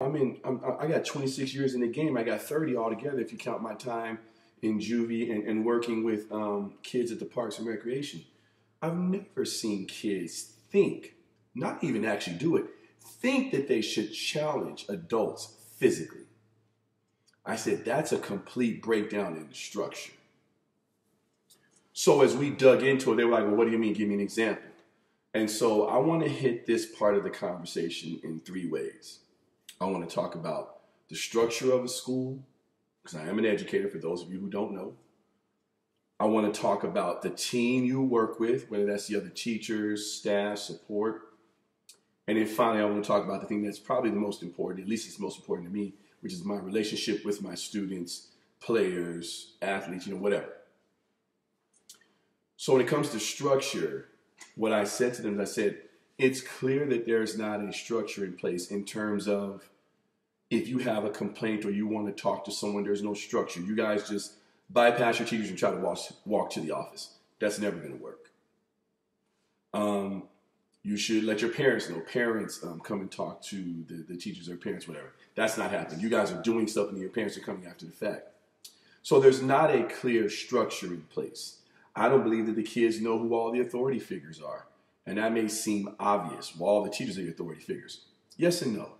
I'm in. I'm, I got 26 years in the game. I got 30 altogether if you count my time in juvie and, and working with um, kids at the parks and recreation. I've never seen kids think, not even actually do it, think that they should challenge adults physically. I said that's a complete breakdown in the structure. So as we dug into it, they were like, "Well, what do you mean? Give me an example." And so I want to hit this part of the conversation in three ways. I want to talk about the structure of a school, because I am an educator for those of you who don't know. I want to talk about the team you work with, whether that's the other teachers, staff, support. And then finally, I want to talk about the thing that's probably the most important, at least it's most important to me, which is my relationship with my students, players, athletes, you know, whatever. So when it comes to structure, what I said to them is I said, it's clear that there's not a structure in place in terms of if you have a complaint or you want to talk to someone, there's no structure. You guys just bypass your teachers and try to walk, walk to the office. That's never going to work. Um, you should let your parents know. Parents um, come and talk to the, the teachers or parents, whatever. That's not happening. You guys are doing stuff and your parents are coming after the fact. So there's not a clear structure in place. I don't believe that the kids know who all the authority figures are. And that may seem obvious. Well, all the teachers are the authority figures. Yes and no.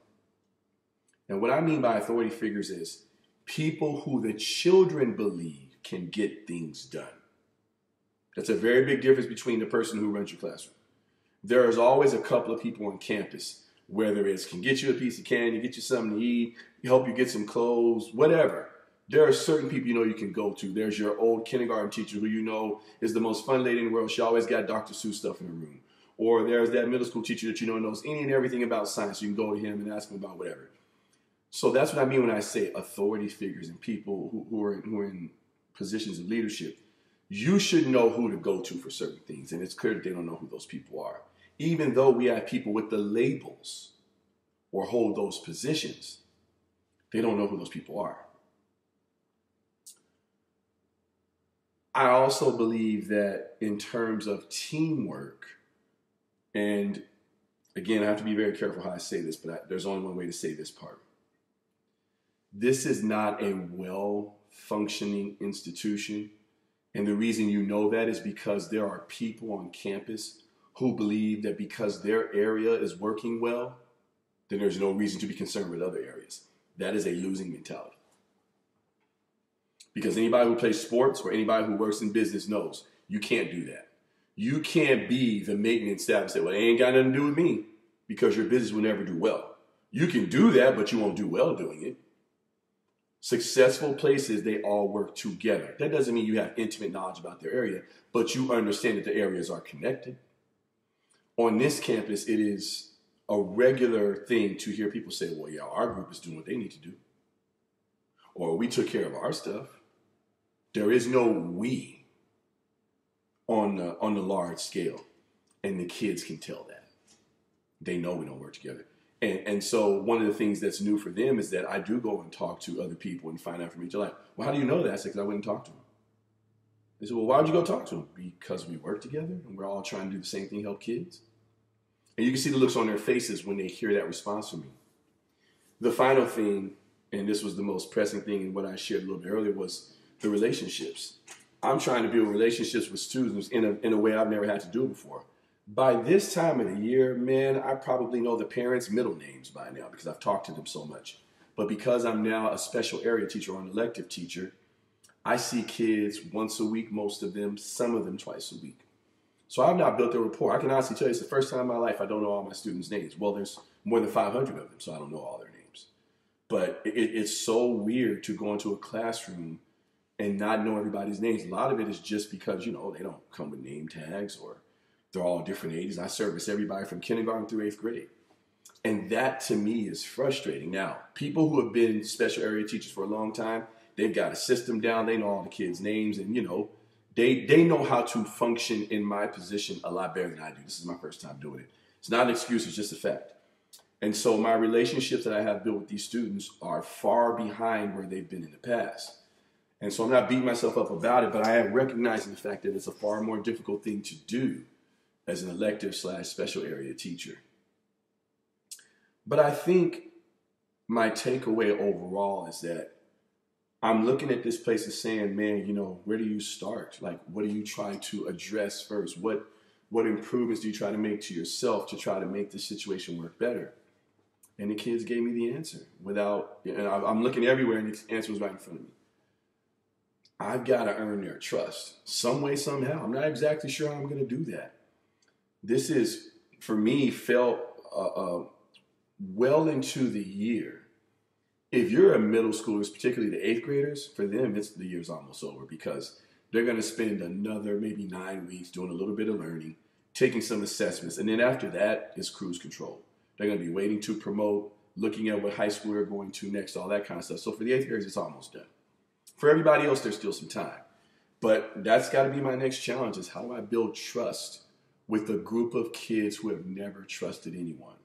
And what I mean by authority figures is people who the children believe can get things done. That's a very big difference between the person who runs your classroom. There is always a couple of people on campus, whether it's can get you a piece of candy, get you something to eat, help you get some clothes, whatever. There are certain people you know you can go to. There's your old kindergarten teacher who you know is the most fun lady in the world. She always got Dr. Seuss stuff in her room. Or there's that middle school teacher that you know knows any and everything about science. You can go to him and ask him about whatever. So that's what I mean when I say authority figures and people who, who, are, who are in positions of leadership. You should know who to go to for certain things, and it's clear that they don't know who those people are. Even though we have people with the labels or hold those positions, they don't know who those people are. I also believe that in terms of teamwork, and again, I have to be very careful how I say this, but I, there's only one way to say this part. This is not a well functioning institution. And the reason you know that is because there are people on campus who believe that because their area is working well, then there's no reason to be concerned with other areas. That is a losing mentality. Because anybody who plays sports or anybody who works in business knows you can't do that. You can't be the maintenance staff and say, well, it ain't got nothing to do with me because your business will never do well. You can do that, but you won't do well doing it. Successful places, they all work together. That doesn't mean you have intimate knowledge about their area, but you understand that the areas are connected. On this campus, it is a regular thing to hear people say, well, yeah, our group is doing what they need to do. Or we took care of our stuff. There is no we on the on the large scale, and the kids can tell that. They know we don't work together. And, and so one of the things that's new for them is that I do go and talk to other people and find out from each other. Like, well, how do you know that? I said, because I went and talked to them. They said, well, why would you go talk to them? Because we work together and we're all trying to do the same thing, help kids. And you can see the looks on their faces when they hear that response from me. The final thing, and this was the most pressing thing in what I shared a little bit earlier, was the relationships. I'm trying to build relationships with students in a, in a way I've never had to do before. By this time of the year, man, I probably know the parents' middle names by now because I've talked to them so much. But because I'm now a special area teacher or an elective teacher, I see kids once a week, most of them, some of them twice a week. So I've not built a rapport. I can honestly tell you it's the first time in my life I don't know all my students' names. Well, there's more than 500 of them, so I don't know all their names. But it, it's so weird to go into a classroom and not know everybody's names. A lot of it is just because, you know, they don't come with name tags or they're all different ages. I service everybody from kindergarten through eighth grade. And that to me is frustrating. Now, people who have been special area teachers for a long time, they've got a system down. They know all the kids' names and, you know, they, they know how to function in my position a lot better than I do. This is my first time doing it. It's not an excuse, it's just a fact. And so my relationships that I have built with these students are far behind where they've been in the past. And so I'm not beating myself up about it, but I am recognizing the fact that it's a far more difficult thing to do as an elective slash special area teacher. But I think my takeaway overall is that I'm looking at this place and saying, man, you know, where do you start? Like, what do you try to address first? What what improvements do you try to make to yourself to try to make the situation work better? And the kids gave me the answer without, and I'm looking everywhere, and the answer was right in front of me. I've got to earn their trust some way, somehow. I'm not exactly sure how I'm going to do that. This is, for me, felt uh, uh, well into the year. If you're a middle schoolers, particularly the eighth graders, for them, it's the year's almost over because they're going to spend another maybe nine weeks doing a little bit of learning, taking some assessments, and then after that is cruise control. They're going to be waiting to promote, looking at what high school they're going to next, all that kind of stuff. So for the eighth graders, it's almost done. For everybody else, there's still some time. But that's got to be my next challenge is how do I build trust with a group of kids who have never trusted anyone?